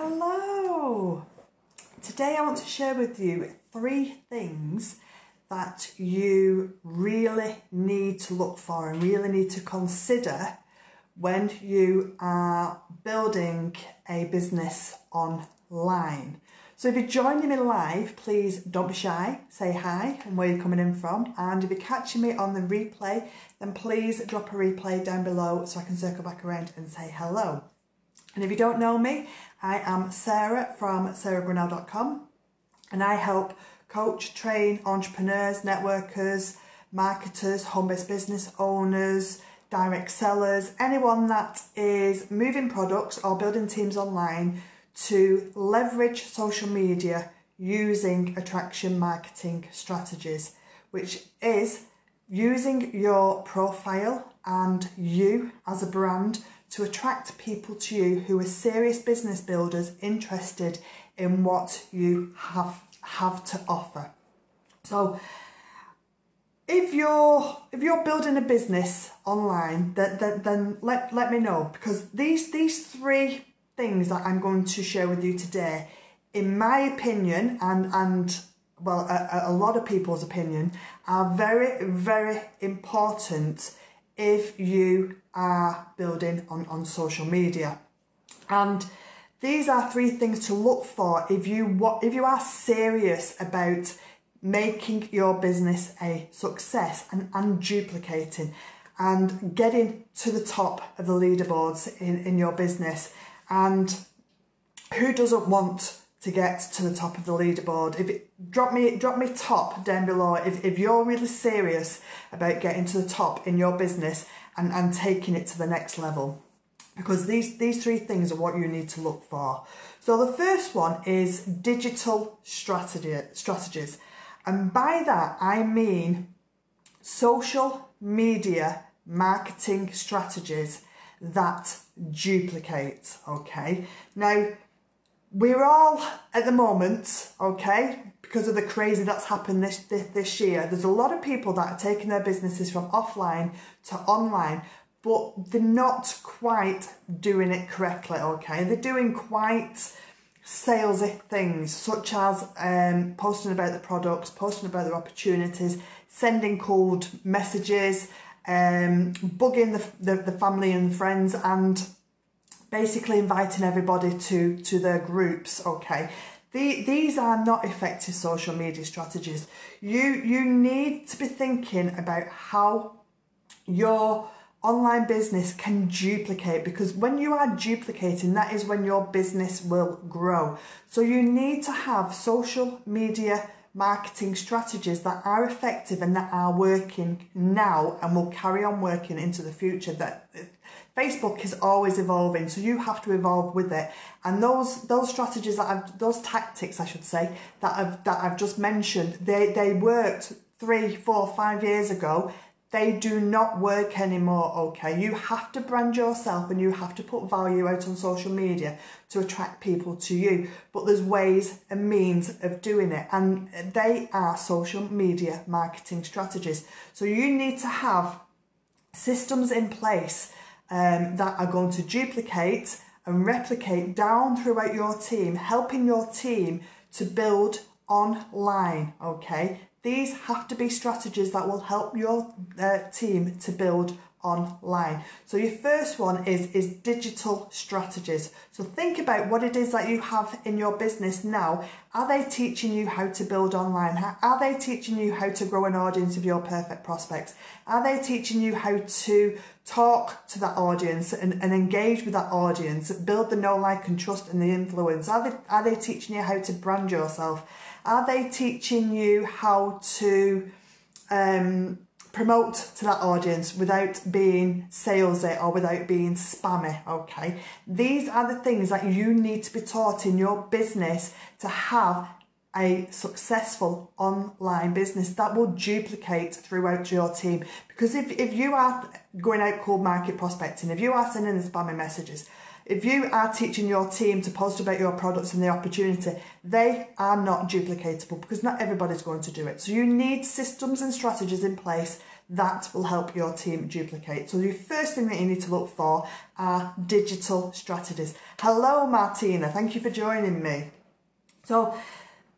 Hello! Today I want to share with you three things that you really need to look for and really need to consider when you are building a business online. So if you're joining me live, please don't be shy, say hi and where you're coming in from. And if you're catching me on the replay, then please drop a replay down below so I can circle back around and say hello. And if you don't know me, I am Sarah from sarahgrannell.com and I help coach, train entrepreneurs, networkers, marketers, home-based business owners, direct sellers, anyone that is moving products or building teams online to leverage social media using attraction marketing strategies, which is using your profile and you as a brand to attract people to you who are serious business builders interested in what you have have to offer. So if you're if you're building a business online, then, then, then let, let me know because these these three things that I'm going to share with you today, in my opinion, and and well, a, a lot of people's opinion, are very very important if you are building on, on social media. And these are three things to look for if you if you are serious about making your business a success and, and duplicating and getting to the top of the leaderboards in, in your business. And who doesn't want to get to the top of the leaderboard? If it, drop me drop me top down below if, if you're really serious about getting to the top in your business and, and taking it to the next level because these, these three things are what you need to look for. So the first one is digital strategy, strategies. And by that, I mean social media marketing strategies that duplicate, okay? Now, we're all at the moment, okay, because of the crazy that's happened this, this, this year, there's a lot of people that are taking their businesses from offline to online, but they're not quite doing it correctly, okay? They're doing quite salesy things, such as um, posting about the products, posting about their opportunities, sending cold messages, um, bugging the, the, the family and friends, and basically inviting everybody to, to their groups, okay? The, these are not effective social media strategies. You, you need to be thinking about how your online business can duplicate because when you are duplicating, that is when your business will grow. So you need to have social media marketing strategies that are effective and that are working now and will carry on working into the future that Facebook is always evolving so you have to evolve with it and those those strategies that I've those tactics I should say that I've that I've just mentioned they they worked three four five years ago they do not work anymore, okay? You have to brand yourself and you have to put value out on social media to attract people to you. But there's ways and means of doing it, and they are social media marketing strategies. So you need to have systems in place um, that are going to duplicate and replicate down throughout your team, helping your team to build online, okay? These have to be strategies that will help your uh, team to build online. So your first one is, is digital strategies. So think about what it is that you have in your business now. Are they teaching you how to build online? Are they teaching you how to grow an audience of your perfect prospects? Are they teaching you how to talk to that audience and, and engage with that audience, build the know, like and trust and the influence? Are they, are they teaching you how to brand yourself? Are they teaching you how to um, promote to that audience without being salesy or without being spammy, okay? These are the things that you need to be taught in your business to have a successful online business that will duplicate throughout your team. Because if, if you are going out cold market prospecting, if you are sending the spammy messages, if you are teaching your team to post about your products and the opportunity, they are not duplicatable because not everybody's going to do it. So you need systems and strategies in place that will help your team duplicate. So the first thing that you need to look for are digital strategies. Hello Martina, thank you for joining me. So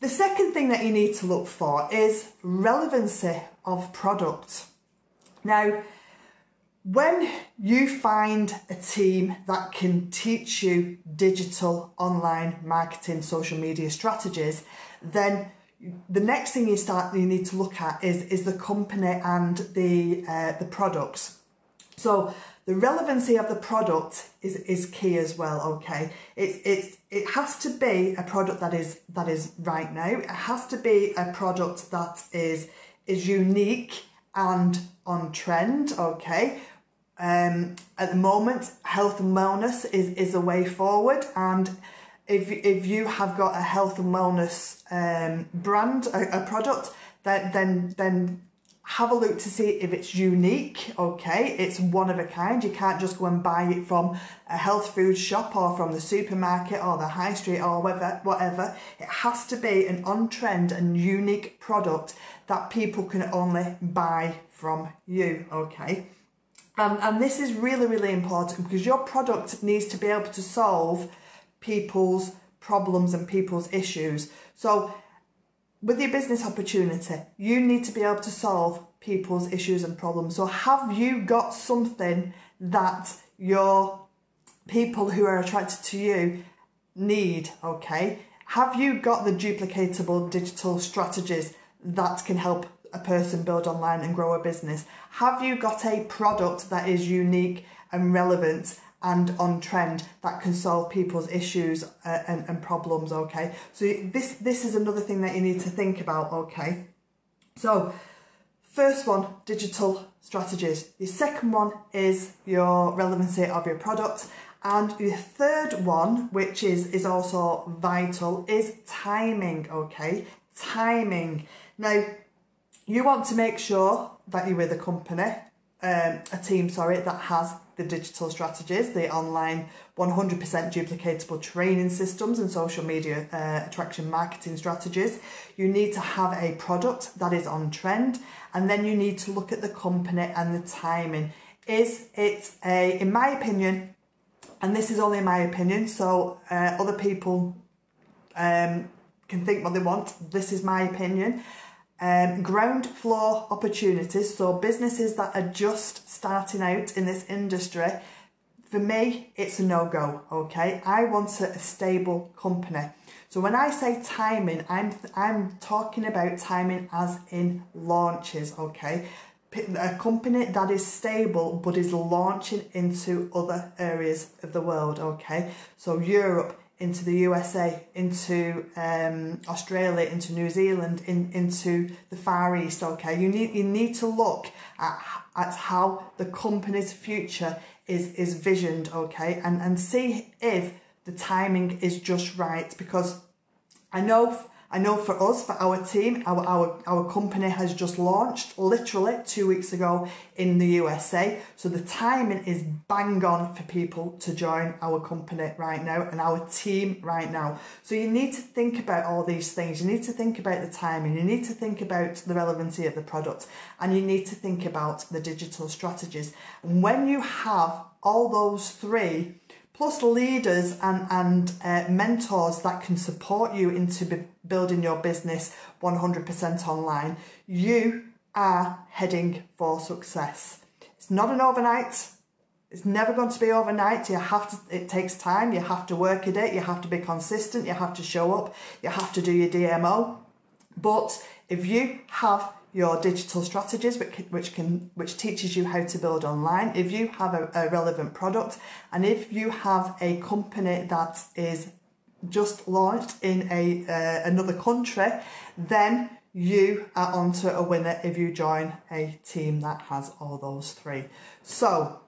the second thing that you need to look for is relevancy of product. Now, when you find a team that can teach you digital online marketing social media strategies then the next thing you start you need to look at is is the company and the uh, the products. So the relevancy of the product is is key as well okay? It's it's it has to be a product that is that is right now. It has to be a product that is is unique and on trend okay um, at the moment, health and wellness is, is a way forward. And if, if you have got a health and wellness um, brand, a, a product, then, then, then have a look to see if it's unique, okay? It's one of a kind. You can't just go and buy it from a health food shop or from the supermarket or the high street or whatever. whatever. It has to be an on-trend and unique product that people can only buy from you, okay? And, and this is really, really important because your product needs to be able to solve people's problems and people's issues. So with your business opportunity, you need to be able to solve people's issues and problems. So have you got something that your people who are attracted to you need, okay? Have you got the duplicatable digital strategies that can help a person build online and grow a business? Have you got a product that is unique and relevant and on trend that can solve people's issues uh, and, and problems, okay? So this, this is another thing that you need to think about, okay? So first one, digital strategies. Your second one is your relevancy of your product. And the third one, which is, is also vital, is timing, okay? Timing. Now, you want to make sure that you're with a company, um, a team, sorry, that has the digital strategies, the online 100% duplicatable training systems and social media uh, attraction marketing strategies. You need to have a product that is on trend and then you need to look at the company and the timing. Is it a, in my opinion, and this is only my opinion, so uh, other people um, can think what they want, this is my opinion. Um, ground floor opportunities, so businesses that are just starting out in this industry, for me, it's a no-go, okay? I want a, a stable company. So when I say timing, I'm, I'm talking about timing as in launches, okay? A company that is stable but is launching into other areas of the world, okay? So Europe, into the USA, into um, Australia, into New Zealand, in, into the Far East. Okay, you need you need to look at at how the company's future is is visioned. Okay, and and see if the timing is just right because I know I know for us, for our team, our, our, our company has just launched literally two weeks ago in the USA. So the timing is bang on for people to join our company right now and our team right now. So you need to think about all these things. You need to think about the timing. You need to think about the relevancy of the product and you need to think about the digital strategies. And when you have all those three, plus leaders and, and uh, mentors that can support you into building your business 100% online, you are heading for success. It's not an overnight. It's never going to be overnight. You have to, it takes time. You have to work at it. You have to be consistent. You have to show up. You have to do your DMO. But if you have your digital strategies, which, which can which teaches you how to build online. If you have a, a relevant product, and if you have a company that is just launched in a uh, another country, then you are onto a winner if you join a team that has all those three. So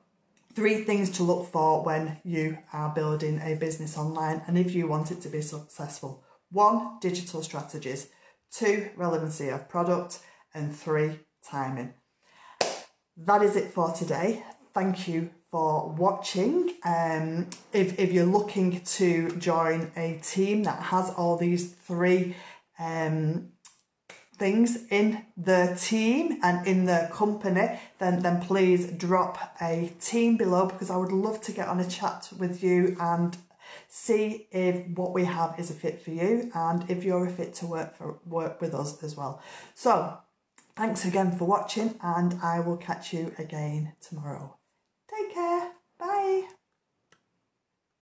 three things to look for when you are building a business online and if you want it to be successful. One, digital strategies. Two, relevancy of product and three, timing. That is it for today. Thank you for watching. Um, if, if you're looking to join a team that has all these three um, things in the team and in the company, then, then please drop a team below because I would love to get on a chat with you and see if what we have is a fit for you and if you're a fit to work for work with us as well. So thanks again for watching and I will catch you again tomorrow.